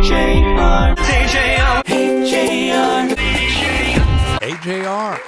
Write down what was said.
AJR. AJR. AJR. AJR.